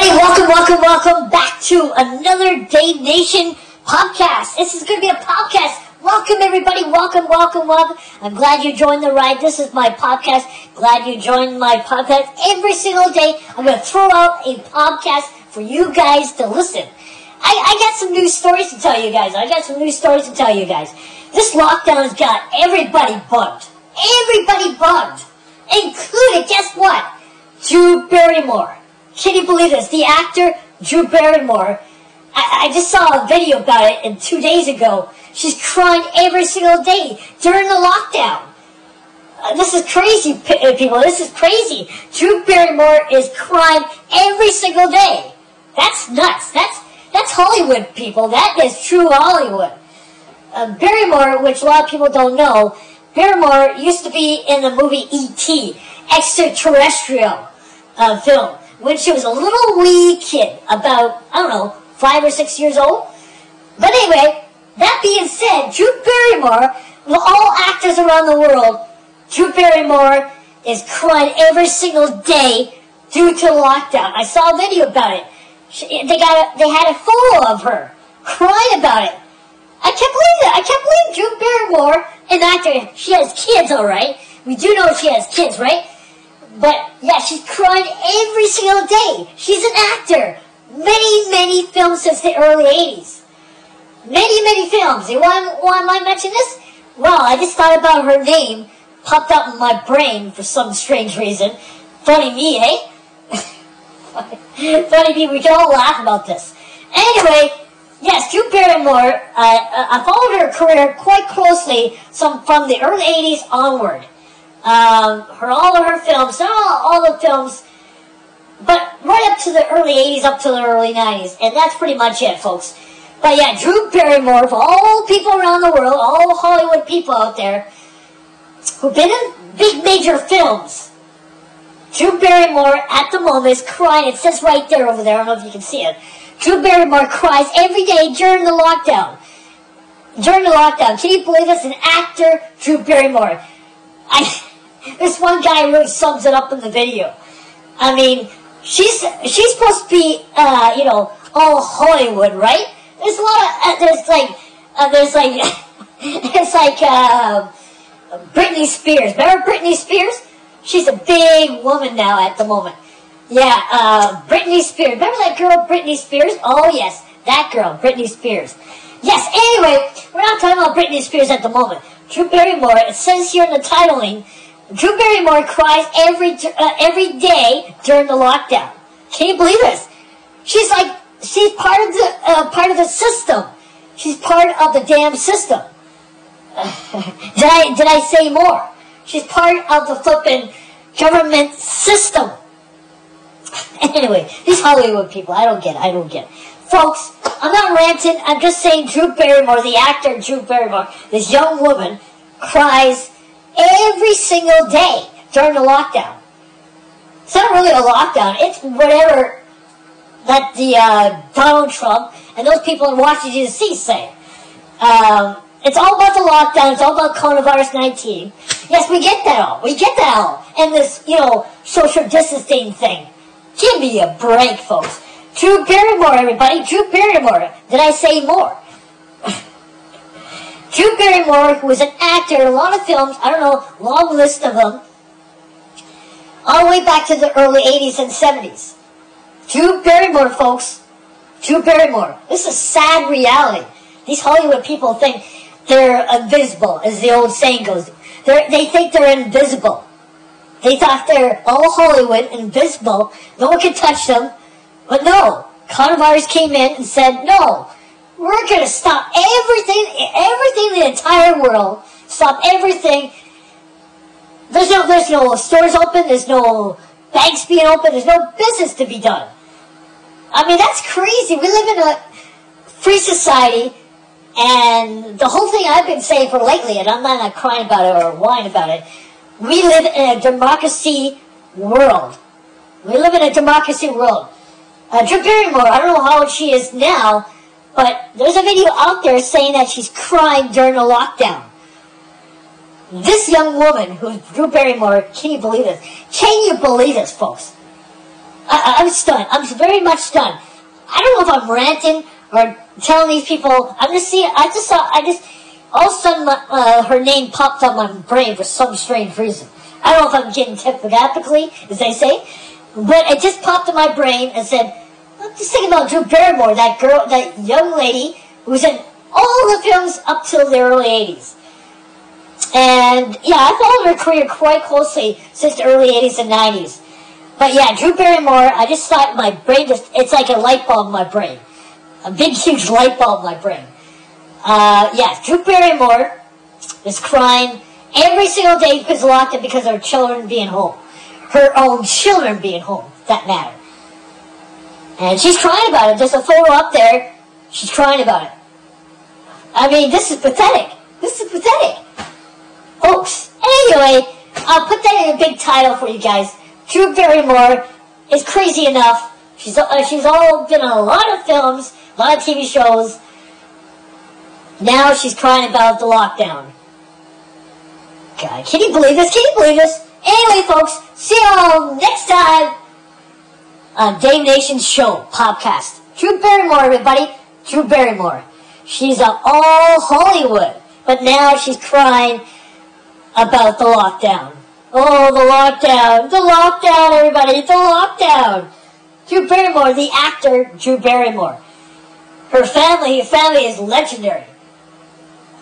everybody, welcome, welcome, welcome back to another Dave Nation podcast. This is going to be a podcast. Welcome, everybody, welcome, welcome, welcome. I'm glad you joined the ride. This is my podcast. Glad you joined my podcast. Every single day, I'm going to throw out a podcast for you guys to listen. I, I got some new stories to tell you guys. I got some new stories to tell you guys. This lockdown has got everybody bugged. Everybody bugged. Included, guess what? Drew Barrymore. Can you believe this? The actor Drew Barrymore. I, I just saw a video about it and two days ago. She's crying every single day during the lockdown. Uh, this is crazy, uh, people. This is crazy. Drew Barrymore is crying every single day. That's nuts. That's that's Hollywood, people. That is true Hollywood. Uh, Barrymore, which a lot of people don't know, Barrymore used to be in the movie E.T., extraterrestrial uh, film when she was a little wee kid, about, I don't know, five or six years old. But anyway, that being said, Drew Barrymore, of all actors around the world, Drew Barrymore is crying every single day due to lockdown. I saw a video about it. She, they got a, they had a photo of her crying about it. I can't believe it. I can't believe Drew Barrymore, an actor, she has kids, all right. We do know she has kids, right? But yeah, she's crying every single day. She's an actor. Many, many films since the early 80s. Many, many films. You want, want I mention this? Well, I just thought about her name, popped up in my brain for some strange reason. Funny me, eh? Funny me, we can all laugh about this. Anyway, yes, Drew Barrymore, uh, I followed her career quite closely some, from the early 80s onward um, her all of her films, not all, all the films, but right up to the early 80s, up to the early 90s. And that's pretty much it, folks. But yeah, Drew Barrymore, all people around the world, all Hollywood people out there, who've been in big major films, Drew Barrymore at the moment is crying. It says right there over there. I don't know if you can see it. Drew Barrymore cries every day during the lockdown. During the lockdown. Can you believe this? An actor, Drew Barrymore. I, this one guy really sums it up in the video. I mean, she's she's supposed to be, uh, you know, all Hollywood, right? There's a lot of uh, there's like uh, there's like it's like uh, Britney Spears. Remember Britney Spears? She's a big woman now at the moment. Yeah, uh, Britney Spears. Remember that girl, Britney Spears? Oh yes, that girl, Britney Spears. Yes. Anyway, we're not talking about Britney Spears at the moment. Drew Barrymore. It says here in the titling Drew Barrymore cries every uh, every day during the lockdown. Can you believe this? She's like she's part of the uh, part of the system. She's part of the damn system. did I did I say more? She's part of the flipping government system. anyway, these Hollywood people, I don't get it. I don't get it. Folks, I'm not ranting. I'm just saying Drew Barrymore, the actor Drew Barrymore, this young woman, cries every single day during the lockdown. It's not really a lockdown. It's whatever that the uh, Donald Trump and those people in Washington D.C. say. Um, it's all about the lockdown. It's all about coronavirus 19. Yes, we get that all. We get that all. And this, you know, social distancing thing. Give me a break, folks. Drew Barrymore, everybody. Drew Barrymore. Did I say more? Drew Barrymore, who was an actor in a lot of films, I don't know, long list of them, all the way back to the early 80s and 70s. Drew Barrymore, folks. Drew Barrymore. This is sad reality. These Hollywood people think they're invisible, as the old saying goes. They're, they think they're invisible. They thought they're all Hollywood, invisible, no one could touch them. But no, coronavirus came in and said, no, we're going to stop everything, everything in the entire world. Stop everything. There's no, there's no stores open. There's no banks being open. There's no business to be done. I mean, that's crazy. We live in a free society, and the whole thing I've been saying for lately, and I'm not crying about it or whining about it, we live in a democracy world. We live in a democracy world. Uh, Drew Barrymore, I don't know how old she is now, but there's a video out there saying that she's crying during the lockdown. This young woman, who's Drew Barrymore, can you believe this? Can you believe this, folks? I, I'm stunned. I'm very much stunned. I don't know if I'm ranting or telling these people. I'm just seeing. I just saw. I just all of a sudden my, uh, her name popped up my brain for some strange reason. I don't know if I'm getting telepathically, as they say, but it just popped in my brain and said, just thinking about Drew Barrymore, that girl, that young lady who was in all the films up till the early 80s. And yeah, I followed her career quite closely since the early 80s and 90s. But yeah, Drew Barrymore, I just thought my brain just, it's like a light bulb in my brain. A big, huge light bulb in my brain. Uh, yes, Drew Barrymore is crying every single day because lockdown because of her children being home. Her own children being home, that matter. And she's crying about it. There's a photo up there. She's crying about it. I mean, this is pathetic. This is pathetic. Folks, anyway, I'll put that in a big title for you guys. Drew Barrymore is crazy enough. She's, uh, she's all been on a lot of films, a lot of TV shows. Now she's crying about the lockdown. God, can you believe this? Can you believe this? Anyway, folks, see you all next time Uh, on Dave Nation's show, podcast. Drew Barrymore, everybody. Drew Barrymore. She's on all Hollywood, but now she's crying about the lockdown. Oh, the lockdown, the lockdown, everybody, the lockdown. Drew Barrymore, the actor Drew Barrymore. Her family, her family is legendary.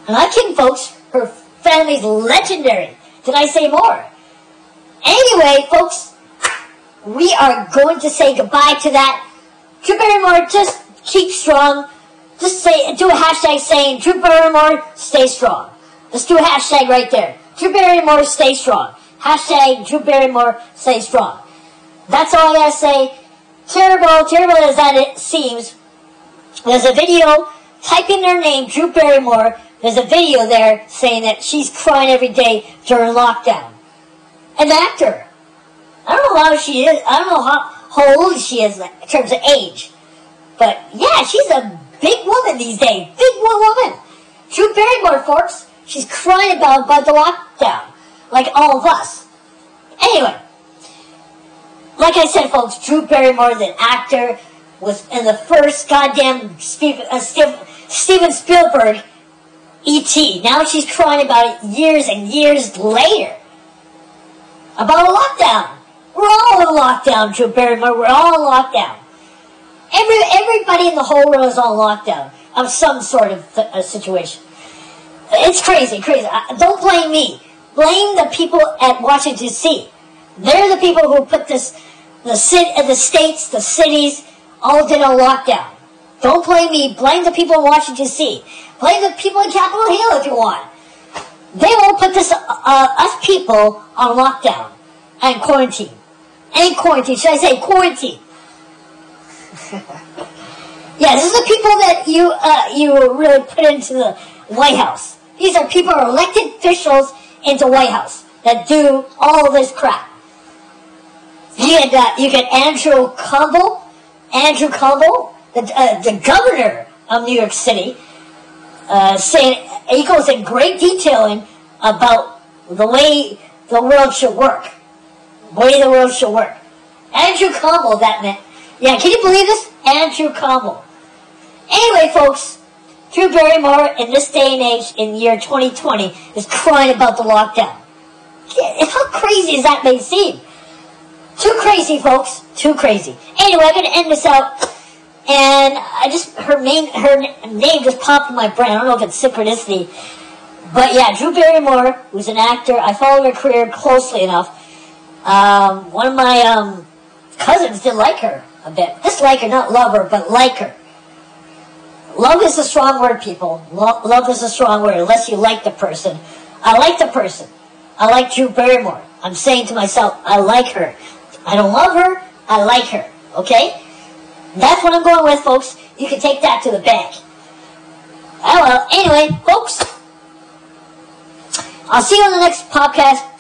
And I'm kidding, folks. Her family's legendary. Did I say more? Anyway, folks, we are going to say goodbye to that. Drew Barrymore, just keep strong. Just say, do a hashtag saying, Drew Barrymore, stay strong. Let's do a hashtag right there. Drew Barrymore, stay strong. Hashtag Drew Barrymore, stay strong. That's all I gotta say. Terrible, terrible as that it seems. There's a video, type in her name, Drew Barrymore, there's a video there saying that she's crying every day during lockdown. An actor. I don't know how she is. I don't know how, how old she is in terms of age. But yeah, she's a big woman these days. Big woman. Drew Barrymore, folks. She's crying about, about the lockdown. Like all of us. Anyway. Like I said, folks, Drew Barrymore is an actor. Was in the first goddamn Steve, uh, Steve, Steven Spielberg E.T. Now she's crying about it years and years later. About a lockdown. We're all in lockdown, Drew Barrymore. We're all in lockdown. Every, everybody in the whole world is on lockdown of some sort of uh, situation. It's crazy, crazy. Uh, don't blame me. Blame the people at Washington D.C. They're the people who put this, the, cit- uh, the states, the cities, all did a lockdown. Don't blame me. Blame the people in Washington D.C. Blame the people in Capitol Hill if you want. They won't put this uh, us people on lockdown and quarantine. And quarantine. Should I say quarantine? yeah, this is the people that you uh, you really put into the White House. These are people who are elected officials into White House that do all this crap. You get uh, you get Andrew Cuomo, Andrew Cuomo, the, uh, the governor of New York City, uh, saying he goes in great detailing about the way the world should work, way the world should work. Andrew Cuomo, that man. Yeah, can you believe this? Andrew Cuomo. Anyway, folks, Drew Barrymore in this day and age, in year 2020, is crying about the lockdown. How crazy does that may seem? Too crazy, folks. Too crazy. Anyway, I'm going to end this out. And I just, her name, her name just popped in my brain. I don't know if it's synchronicity. But yeah, Drew Barrymore, who's an actor, I followed her career closely enough. Um, one of my um, cousins did like her a bit. Dislike her, not love her, but like her. Love is a strong word, people. Lo- love is a strong word, unless you like the person. I like the person. I like Drew Barrymore. I'm saying to myself, I like her. I don't love her, I like her. Okay? That's what I'm going with, folks. You can take that to the bank. Oh well, anyway, folks, I'll see you on the next podcast.